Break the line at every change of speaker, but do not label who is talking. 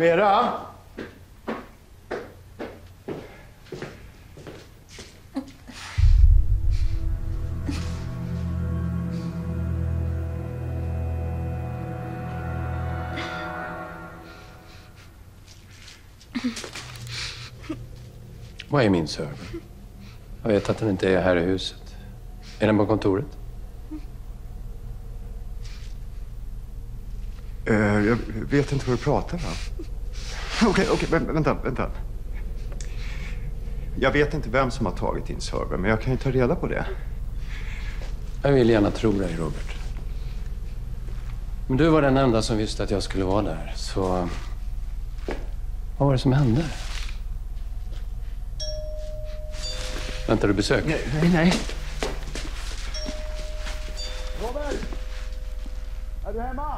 Vera? Vad är min server? Jag vet att den inte är här i huset. Är den på kontoret?
Eh, jag vet inte vad du pratar om. Okej, okej, vä- vänta, vänta. Jag vet inte vem som har tagit din server, men jag kan ju ta reda på det.
Jag vill gärna tro dig, Robert. Men du var den enda som visste att jag skulle vara där, så... Vad var det som hände? Väntar du besök?
Nej, nej, nej.
Robert! Är du hemma?